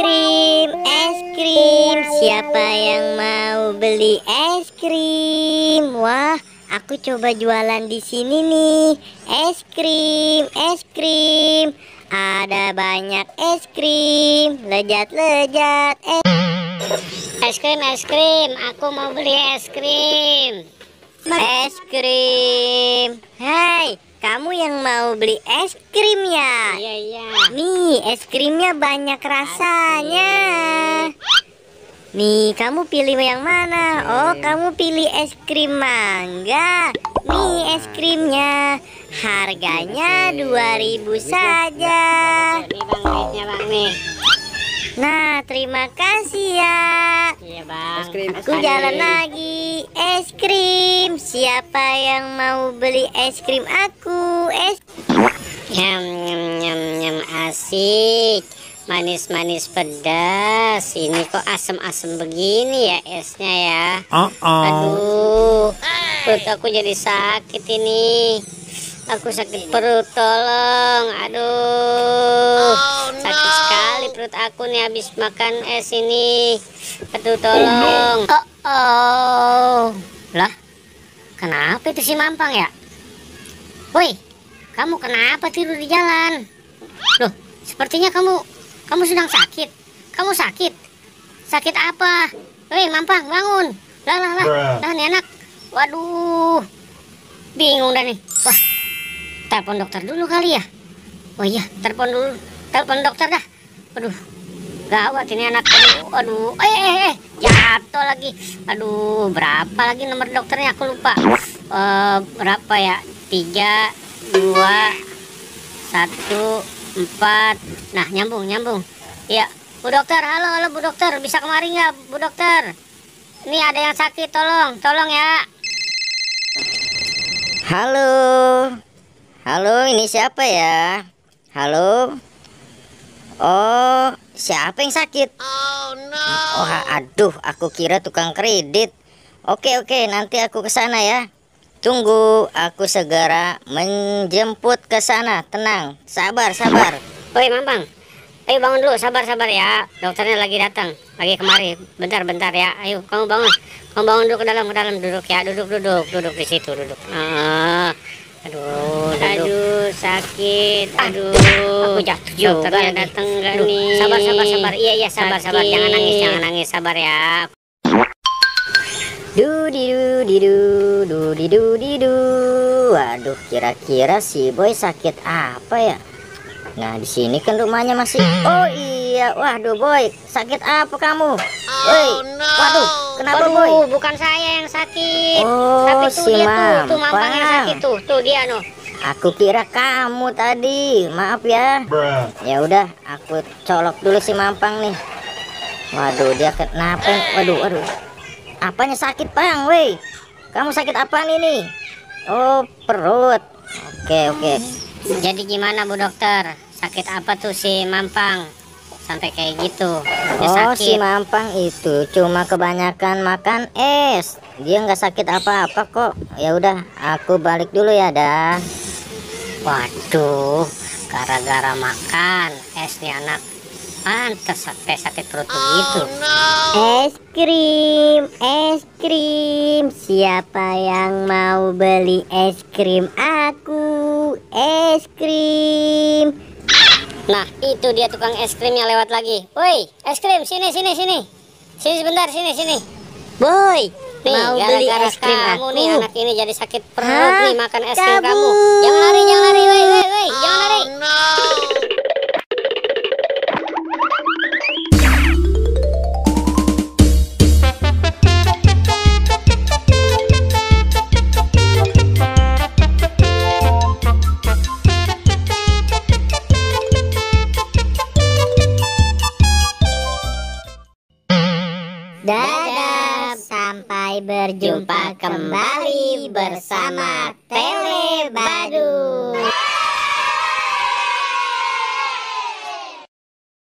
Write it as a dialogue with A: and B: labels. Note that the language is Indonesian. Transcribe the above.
A: krim, es krim. Siapa yang mau beli es krim? Wah, aku coba jualan di sini nih. Es krim, es krim. Ada banyak es krim, lezat-lezat. Es
B: Es krim, es krim. Aku mau beli es krim.
A: Es krim. Hai, kamu yang mau beli es krim ya?
B: Iya, iya.
A: Nih, es krimnya banyak rasanya. Nih, kamu pilih yang mana? Oh, kamu pilih es krim mangga. Nih, es krimnya. Harganya 2000 saja.
B: Ini bang, duitnya bang nih.
A: Nah, terima kasih ya.
B: Iya bang.
A: Aku jalan lagi. Es krim. Siapa yang mau beli es krim aku? Es
B: Nyam, nyam, nyam, nyam, asik. Manis-manis pedas. Ini kok asem-asem begini ya esnya ya.
C: Uh-oh.
B: Aduh, perut aku jadi sakit ini. Aku sakit perut, tolong. Aduh, sakit sekali perut aku nih habis makan es ini. Aduh, tolong. Oh, oh. Lah, kenapa itu si Mampang ya? Woi, kamu kenapa tidur di jalan? Loh, sepertinya kamu kamu sedang sakit. Kamu sakit? Sakit apa? Woi, Mampang, bangun. Lah, lah, lah. Lah, nih anak. Waduh. Bingung dah nih. Wah. Telepon dokter dulu kali ya. Oh iya, telepon dulu. Telepon dokter dah. Aduh. Gawat ini anak. Aduh, aduh. Eh, eh, eh. Jatuh lagi. Aduh, berapa lagi nomor dokternya aku lupa. Eh, berapa ya? Tiga, dua, satu, empat. Nah, nyambung, nyambung. Iya, Bu Dokter, halo, halo Bu Dokter, bisa kemari nggak Bu Dokter? Ini ada yang sakit, tolong, tolong ya.
A: Halo. Halo, ini siapa ya? Halo. Oh, siapa yang sakit? Oh, no. Oh, aduh, aku kira tukang kredit. Oke, oke, nanti aku ke sana ya. Tunggu, aku segera menjemput ke sana. Tenang, sabar, sabar.
B: Woi, Mampang. Ayo bangun dulu, sabar-sabar ya. Dokternya lagi datang, lagi kemari. Bentar-bentar ya. Ayo, kamu bangun. Kamu bangun dulu ke dalam, ke dalam duduk ya. Duduk, duduk, duduk di situ, duduk. Ah, aduh, duduk. Aduh, sakit. Aduh. Aku jatuh juga. Dokternya datang enggak nih? Sabar, sabar, sabar. Iya, iya, sabar, sabar. Jangan nangis, jangan nangis. Sabar ya.
A: Du di du di du du di du di du. Waduh, kira-kira si boy sakit apa ya? Nah, di sini kan rumahnya masih. Oh iya, waduh boy, sakit apa kamu? Woi, waduh, kenapa boy?
B: Waduh, bukan saya yang sakit.
A: Oh,
B: Tapi tuh
A: si
B: dia tuh, tuh Mampang yang sakit tuh. Tuh dia noh.
A: Aku kira kamu tadi. Maaf ya. Ya udah, aku colok dulu si Mampang nih. Waduh, dia kenapa? Waduh, waduh. Apanya sakit, Pang? Woi. Kamu sakit apa ini? Oh, perut. Oke, oke.
B: Jadi gimana Bu Dokter? Sakit apa tuh si Mampang? Sampai kayak gitu. Dia
A: Oh, si
B: sakit.
A: Mampang itu cuma kebanyakan makan es. Dia nggak sakit apa-apa kok. Ya udah, aku balik dulu ya, dah.
B: Waduh, gara-gara makan es nih anak. Pantes sampai sakit perut begitu.
A: Es krim, es krim. Siapa yang mau beli es krim aku? Es krim.
B: Nah, itu dia tukang es krim yang lewat lagi. Woi, es krim sini sini sini. Sini sebentar sini sini.
A: Boy,
B: Nih,
A: mau beli
B: gara-gara
A: es krim
B: kamu
A: aku?
B: nih anak ini jadi sakit perut
A: Hah?
B: nih makan es krim
A: Kabur.
B: kamu. Jangan lari, jangan lari, woi woi woi, jangan lari.
A: Dadah, berjumpa kembali bersama Tele Badut.